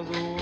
azul.